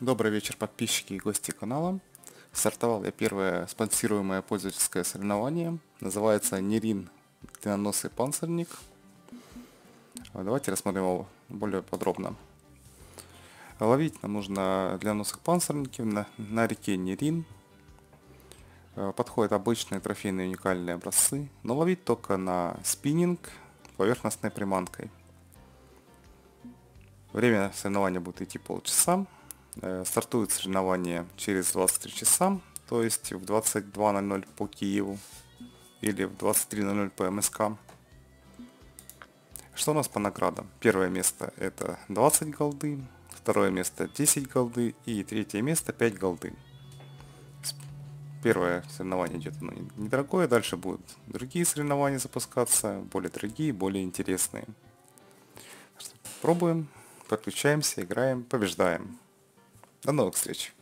Добрый вечер, подписчики и гости канала. Стартовал я первое спонсируемое пользовательское соревнование. Называется Нерин длинноносый панцирник. Давайте рассмотрим его более подробно. Ловить нам нужно длинноносых панцирники на, на реке Нерин. Подходят обычные трофейные уникальные образцы, но ловить только на спиннинг поверхностной приманкой. Время соревнования будет идти полчаса. Э, стартует соревнование через 23 часа, то есть в 22.00 по Киеву или в 23.00 по МСК. Что у нас по наградам? Первое место это 20 голды, второе место 10 голды и третье место 5 голды. Первое соревнование идет ну, недорогое, дальше будут другие соревнования запускаться, более дорогие, более интересные. Пробуем, подключаемся, играем, побеждаем. До новых встреч!